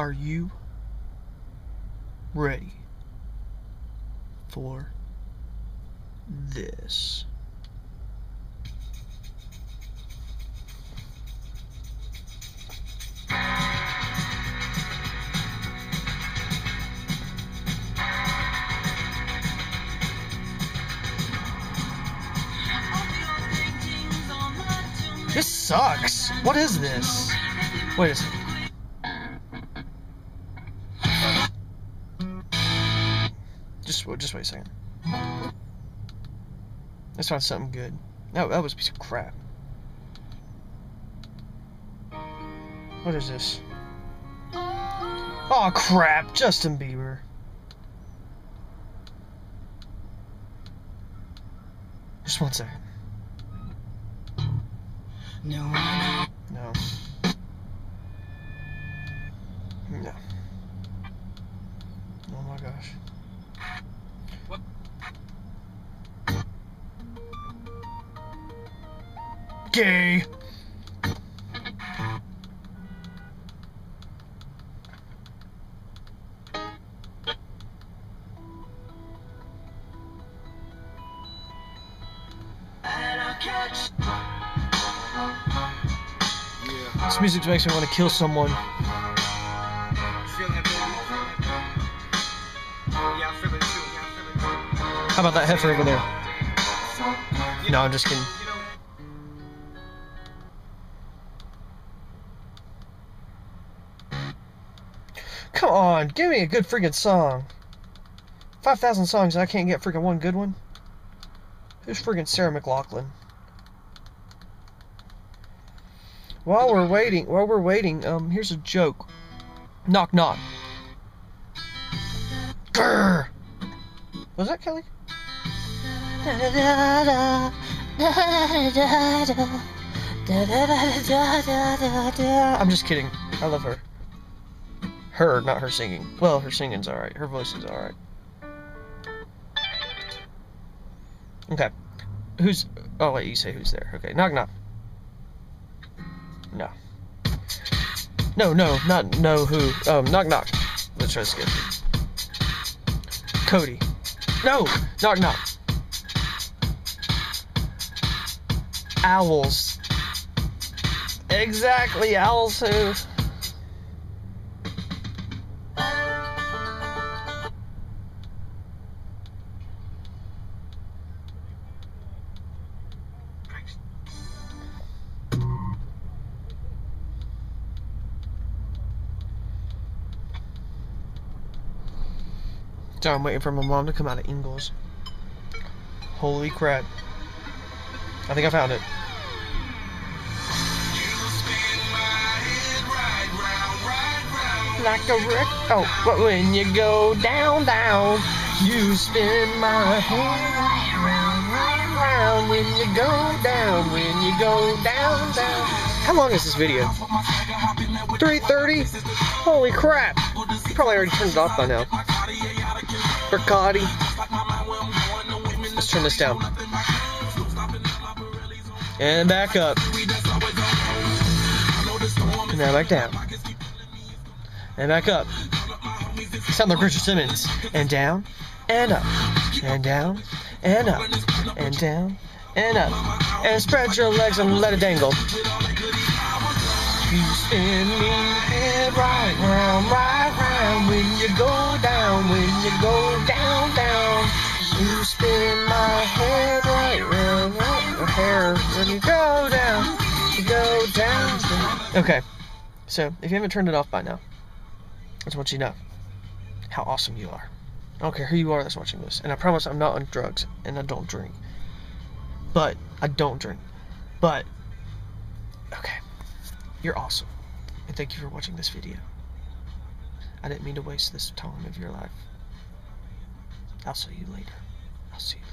Are you ready for this? This sucks. What is this? Wait a second. Just, just wait a second. Let's find something good. No, that was a piece of crap. What is this? Oh crap, Justin Bieber. Just one second. No, No. No. Oh my gosh. Gay. This music makes me want to kill someone. How about that heifer over there? No, I'm just kidding. Come on, give me a good freaking song. 5,000 songs, and I can't get freaking one good one? Who's freaking Sarah McLachlan? While we're waiting, while we're waiting, um, here's a joke. Knock knock. Grr. Was that Kelly? I'm just kidding. I love her. Her, not her singing. Well, her singing's alright. Her voice is alright. Okay. Who's. Oh, wait, you say who's there. Okay, knock knock. No. No, no, not no who. Um, knock knock. Let's try to skip. Cody. No! Knock knock. Owls. Exactly, owls who. So I'm waiting for my mom to come out of Ingles. Holy crap. I think I found it. Like a wreck. Oh, but when you go down, down, you spin my head round, round, round. When you go down, when you go down, down. How long is this video? 3:30. Holy crap! You probably already turned it off by now. Bercotti. Let's turn this down. And back up. And now back down. And back up. Sound like Richard Simmons. And down. And up. And down. And up. And down. And up. And spread your legs and let it dangle. You spin me right round, right round when you go down, when you go down, down. You spin my head right round, hair when you go down, you go down, down. Okay, so if you haven't turned it off by now, I just want you to know how awesome you are. I don't care who you are that's watching this, and I promise I'm not on drugs and I don't drink. But I don't drink. But okay. You're awesome. And thank you for watching this video. I didn't mean to waste this time of your life. I'll see you later. I'll see you.